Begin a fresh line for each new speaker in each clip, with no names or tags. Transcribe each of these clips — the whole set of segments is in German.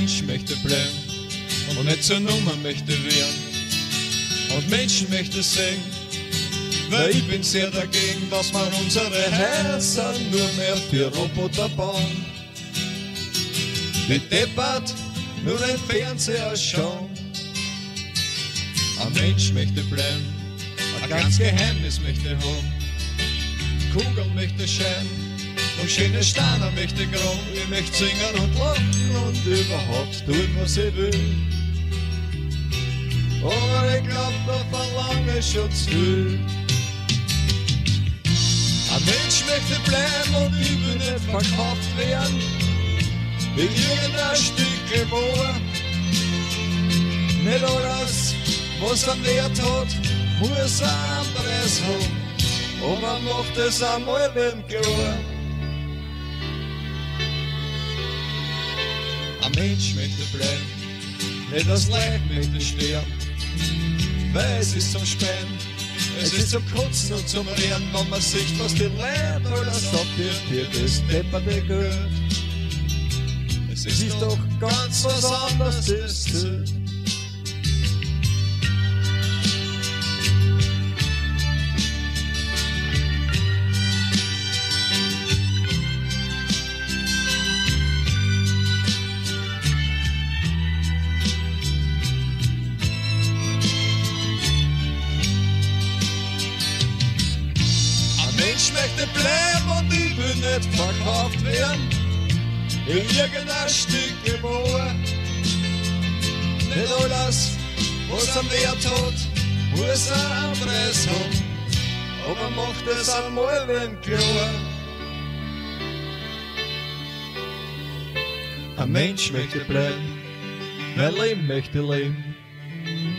Mensch möchte bleiben und nicht zur Nummer möchte werden. Und Menschen möchte singen, weil ich bin sehr dagegen, dass man unsere Herzen nur mehr für Roboter bauen. Nicht deppert, nur ein Fernseher schauen. Ein Mensch möchte bleiben, ein ganz Geheimnis möchte haben. Kugel möchte scheinen und schöne Steine möchte grauen. Ich möchte singen und lachen und überhaupt tun, was ich will. Aber ich glaub, da verlange ich schon zu viel. Ein Mensch möchte bleiben und ich will nicht verkauft werden. Wie irgendein Stück Moor. Nicht alles, was er Wert hat, muss ein anderes haben. Man macht es einmal dem klar. Ein Mensch möchte bleiben, nicht das Leid möchte sterben. Weil es ist zum Spähen, es ist zum Kotzen und zum Rehren, wenn man sieht, was die Leid alles abwirft, hier das Depperte gehört. Es ist doch ganz was anderes, das zählt. Und ich will nicht verkauft werden. In irgendein Stück geboren. Nicht alles, was am Wert hat, muss ein anderes haben. Aber macht es einmal wem klar. Ein Mensch möchte bleiben, weil Leben möchte leben.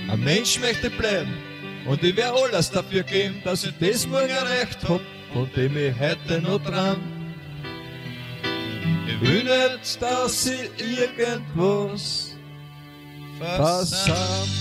Ein Mensch möchte bleiben und ich werde alles dafür geben, dass ich das morgen erreicht hab, von dem ich heute noch dran. Ich will nicht, dass ich irgendwas versam.